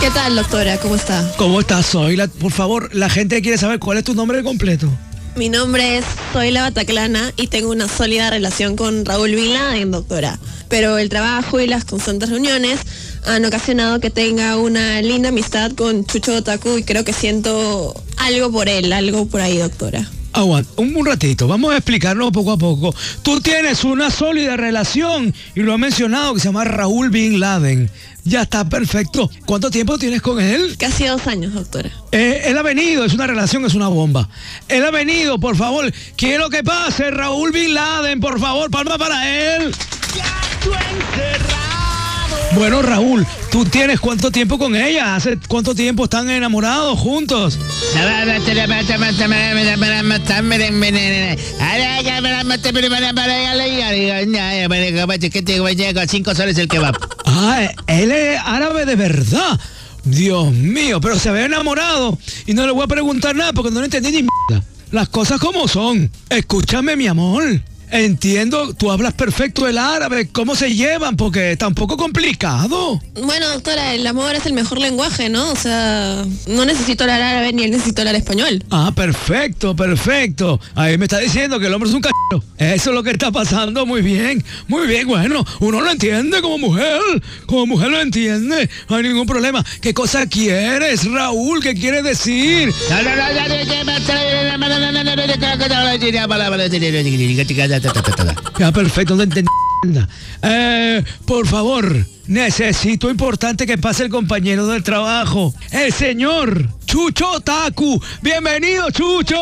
W: ¿Qué tal, doctora? ¿Cómo está?
V: ¿Cómo estás, Zoila? Por favor, la gente quiere saber cuál es tu nombre completo.
W: Mi nombre es Zoila Bataclana y tengo una sólida relación con Raúl Vila en doctora. Pero el trabajo y las constantes reuniones han ocasionado que tenga una linda amistad con Chucho Otaku y creo que siento algo por él, algo por ahí, doctora.
V: Aguanta, un, un ratito, vamos a explicarlo poco a poco. Tú tienes una sólida relación y lo ha mencionado que se llama Raúl Bin Laden. Ya está perfecto. ¿Cuánto tiempo tienes con él?
W: Casi dos años, doctora.
V: Eh, él ha venido, es una relación, es una bomba. Él ha venido, por favor. Quiero que pase Raúl Bin Laden, por favor, palma para él. Bueno, Raúl, ¿tú tienes cuánto tiempo con ella? ¿Hace cuánto tiempo están enamorados juntos?
D: Cinco soles el kebab.
V: Ah, él es árabe de verdad. Dios mío, pero se ve enamorado. Y no le voy a preguntar nada porque no le entendí ni mierda. Las cosas como son. Escúchame, mi amor. Entiendo, tú hablas perfecto el árabe, ¿cómo se llevan? Porque tampoco complicado.
W: Bueno, doctora, el amor es el mejor lenguaje, ¿no? O sea, no necesito hablar árabe ni él necesito hablar español.
V: Ah, perfecto, perfecto. Ahí me está diciendo que el hombre es un c***. Eso es lo que está pasando, muy bien, muy bien, bueno, uno lo entiende como mujer, como mujer lo entiende, no hay ningún problema. ¿Qué cosa quieres, Raúl? ¿Qué quieres decir? Ya, perfecto, no entendí. Eh, por favor, necesito importante que pase el compañero del trabajo, el señor Chucho Taku. Bienvenido, Chucho.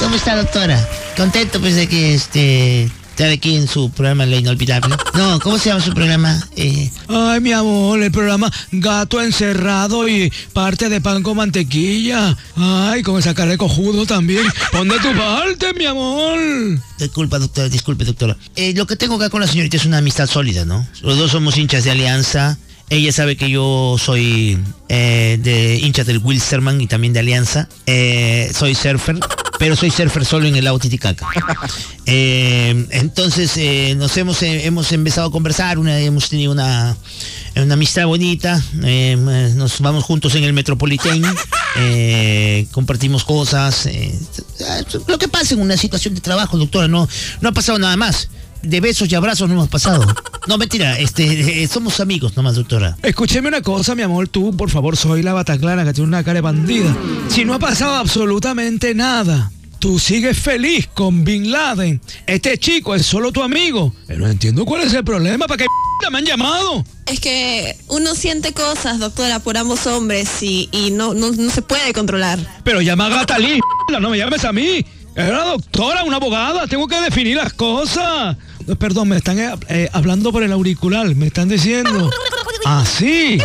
J: ¿Cómo está, doctora? Contento, pues, de que este estar aquí en su programa La Inolvidable. No, ¿cómo se llama su programa? Eh,
V: Ay, mi amor, el programa Gato Encerrado y parte de pan con mantequilla. Ay, con esa cara de cojudo también. Pon de tu parte, mi amor.
J: disculpa, doctora, disculpe, doctora. Eh, lo que tengo acá con la señorita es una amistad sólida, ¿no? Los dos somos hinchas de Alianza. Ella sabe que yo soy eh, de hincha del Wilsterman y también de Alianza. Soy surfer, pero soy surfer solo en el lago Titicaca. Eh, entonces eh, nos hemos, eh, hemos empezado a conversar, una, hemos tenido una, una amistad bonita. eh, nos vamos juntos en el Metropolitane, eh, compartimos cosas. lo que pasa en una situación de trabajo, doctora, no, no ha pasado nada más. De besos y abrazos no hemos pasado. No, mentira, este, eh, somos amigos nomás, doctora.
V: Escúcheme una cosa, mi amor, tú, por favor, soy la bataclana que tiene una cara de bandida. Si no ha pasado absolutamente nada, tú sigues feliz con Bin Laden. Este chico es solo tu amigo. Eh, No entiendo cuál es el problema, ¿para qué me han llamado?
W: Es que uno siente cosas, doctora, por ambos hombres y, y no, no, no se puede controlar.
V: Pero llama a Gatalí, no me llames a mí. Es una doctora, una abogada, tengo que definir las cosas. Eh, Perdón, me están eh, eh, hablando por el auricular, me están diciendo. Ah, sí.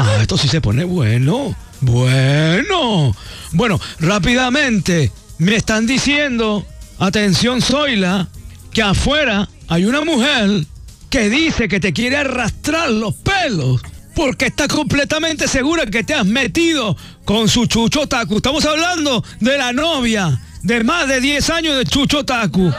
V: Ah, esto sí se pone bueno. Bueno. Bueno, rápidamente, me están diciendo, atención Zoila, que afuera hay una mujer que dice que te quiere arrastrar los pelos. Porque está completamente segura que te has metido con su Chucho Taku. Estamos hablando de la novia de más de 10 años de Chucho Taku.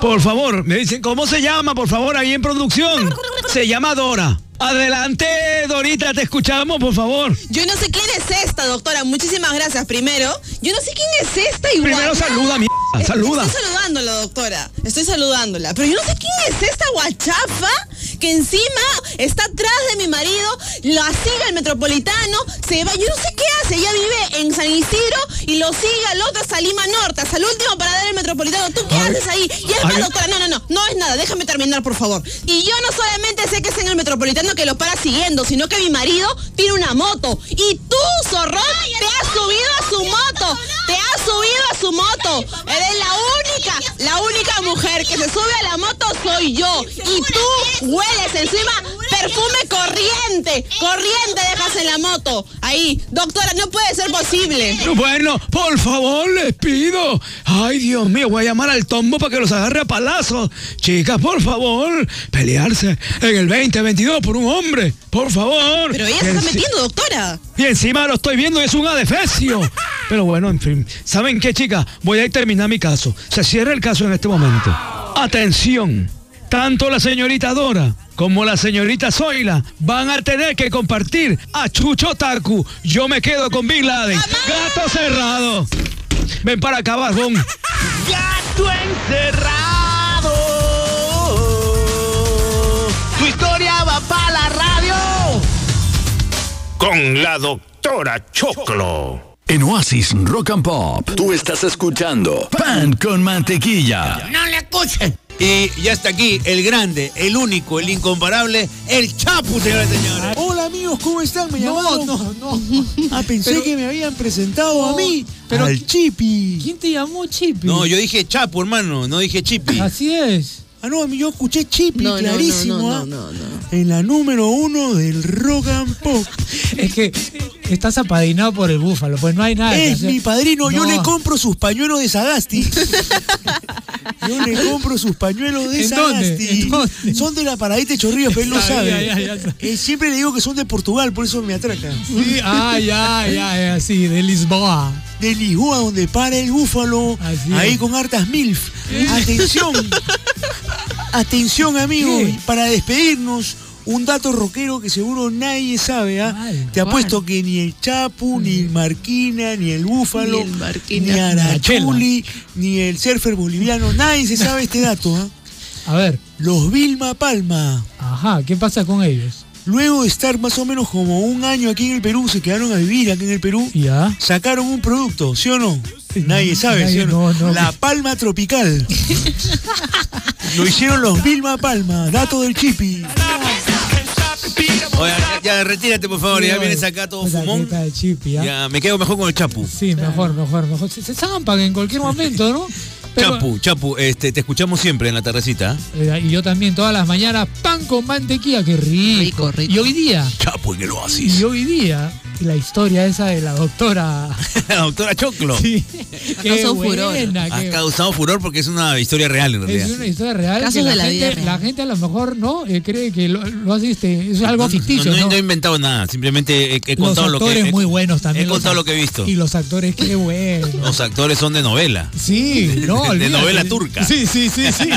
V: Por favor, me dicen, ¿cómo se llama? Por favor, ahí en producción. Se llama Dora. Adelante, Dorita, te escuchamos, por favor.
E: Yo no sé quién es esta, doctora. Muchísimas gracias. Primero, yo no sé quién es esta igual.
V: Primero saluda, mi saluda.
E: Estoy saludándola, doctora. Estoy saludándola. Pero yo no sé quién es esta guachafa que encima está atrás de mi marido, la sigue al metropolitano, se va. Yo no sé qué hace. Ella vive en San Isidro y lo sigue al otro hasta Lima Norte, hasta el último paradero del metropolitano. ¿Tú qué
V: Ay.
E: haces ahí? Y es más, doctora, no, no, no. No es nada. Déjame terminar, por favor. Y yo no solamente sé que es en el metropolitano que lo para siguiendo, sino que mi marido tiene una moto. Y tú, zorrón, te has subido a su moto. Te has subido a su moto. Eres la única la única mujer que se sube a la moto soy yo. Y tú hueles encima perfume corriente. Corriente dejas en la moto. Ahí, doctora, no puede ser posible.
V: Bueno, por favor, les pido. Ay, Dios mío, voy a llamar al tombo para que los agarre a palazos. Chicas, por favor, pelearse en el 2022 por un hombre. Por favor.
E: Pero ella se está metiendo, doctora.
V: Y encima lo estoy viendo, es un adefesio. Pero bueno, en fin. ¿Saben qué, chicas? Voy a terminar mi caso. Se cierra el caso en este momento. Atención. Tanto la señorita Dora como la señorita Zoila van a tener que compartir a Chucho Taku. Yo me quedo con Bin Laden. Gato cerrado. Ven para acá, barbón.
U: ¡Gato encerrado! Tu historia va para la radio.
A: Con la doctora Choclo. En Oasis Rock and Pop, tú estás escuchando Pan con Mantequilla.
D: No le escuchen. Y ya está aquí el grande, el único, el incomparable, el Chapu, señoras y señores.
X: Hola amigos, ¿cómo están? Me
Y: No,
X: llamaron.
Y: no, no.
X: Ah, pensé
Y: Pero-
X: que me habían presentado a mí.
Y: pero-
X: al Chipi.
Y: ¿Quién te llamó Chipi?
D: No, yo dije Chapu, hermano, no dije Chipi.
Y: Así es.
X: Ah, no, yo escuché Chipi,
Y: No,
X: clarísimo.
Y: no, no,
X: ¿ah? En la número uno del rock and pop.
Y: Es que estás apadrinado por el búfalo, pues no hay nada.
X: Es mi padrino, yo le compro sus pañuelos de Sagasti. yo le compro sus pañuelos de
Y: ¿En?
X: Sagasti.
Y: ¿En dónde?
X: Son de la paradita de Chorrillos, pero él no
Y: Sabía,
X: sabe.
Y: ya, ya, ya.
X: Eh, siempre le digo que son de Portugal, por eso me atraca.
Y: Sí, ah, ya, ya, ya, sí, de Lisboa.
X: De Lisboa, donde para el búfalo, ahí con hartas MILF. Atención, atención amigo,
Y: ¿Qué?
X: y para despedirnos, un dato rockero que seguro nadie sabe, ¿ah? Te apuesto que ni el Chapu, ni el Marquina, ni el Búfalo,
E: Ni el
X: ni Arachuli, ni el surfer boliviano, nadie se sabe este dato, ¿ah?
Y: A ver.
X: Los Vilma Palma.
Y: Ajá, ¿qué pasa con ellos?
X: Luego de estar más o menos como un año aquí en el Perú, se quedaron a vivir aquí en el Perú.
Y: Ya.
X: Sacaron un producto, ¿sí o no? Nadie sabe,
Y: nadie,
X: ¿sí o no?
Y: no, no.
X: La palma tropical. Lo hicieron los Vilma Palma, dato del chipi.
D: Oye, ya, ya, retírate, por favor, ya vienes acá todo fumón.
Y: de Chipi, ¿ya?
D: Ya, me quedo mejor con el Chapu.
Y: Sí, mejor, mejor, mejor. Se, se zampan en cualquier momento, ¿no? Pero-
D: Chapu, Chapu, este, te escuchamos siempre en la tardecita. ¿eh?
Y: Eh, y yo también todas las mañanas, pan con mantequilla, qué rico.
E: Rico, rico.
Y: Y hoy día,
D: Chapu en el oasis.
Y: y hoy día, la historia esa de la doctora.
D: La doctora Choclo.
Y: Sí,
E: furor.
D: Ha
Y: qué-
D: causado furor porque es una historia real en
Y: Es
D: realidad.
Y: una historia real.
E: Casos
Y: la,
E: de la
Y: gente,
E: vida real.
Y: la gente a lo mejor no eh, cree que lo, lo hace este, es algo
D: No,
Y: ficticio.
D: no,
Y: No,
D: no he inventado nada, simplemente he, he
Y: Los
D: contado lo que
Y: actores muy buenos también.
D: he contado lo que he visto.
Y: Y los actores, qué buenos.
D: Los actores son de novela.
Y: Sí, no,
D: De
Y: olvídate.
D: novela turca.
Y: Sí, sí, sí, sí.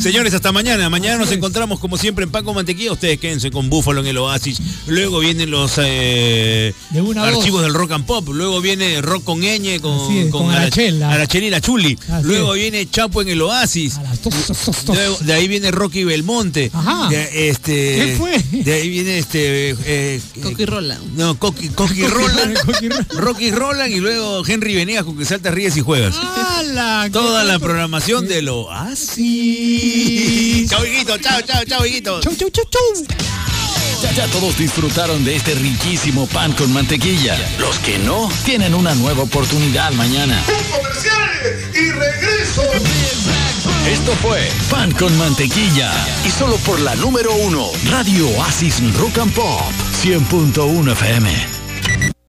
D: Señores, hasta mañana. Mañana nos encontramos como siempre en Paco Mantequilla. Ustedes quédense con Búfalo en el Oasis. Luego vienen los eh,
Y: De una
D: archivos del rock and pop. Luego viene rock con Ñ, con,
Y: es, con
D: Ara-
Y: Arachela.
D: Arachela y la Chuli.
Y: Así
D: Luego
Y: es.
D: viene Chapo en el Oasis. Luego, de ahí viene Rocky Belmonte.
Y: Ajá.
D: De, este,
Y: ¿Qué fue?
D: De ahí viene este. eh,
E: Coqui Roland.
D: no, Coqui, Coqui Roland. Rocky Roland y luego Henry Venegas con que saltas, ríes y juegas.
Y: ¡Hala!
D: Toda
Y: ¿Qué
D: la programación de lo así. Chao, higuito, chao, chao, chao, higuito.
Y: Chau, chau, chau, chau.
A: Ya, ya todos disfrutaron de este riquísimo pan con mantequilla. Los que no, tienen una nueva oportunidad mañana.
U: y regreso.
A: Esto fue Pan con Mantequilla. Y solo por la número uno, Radio Oasis Rock and Pop 100.1 FM.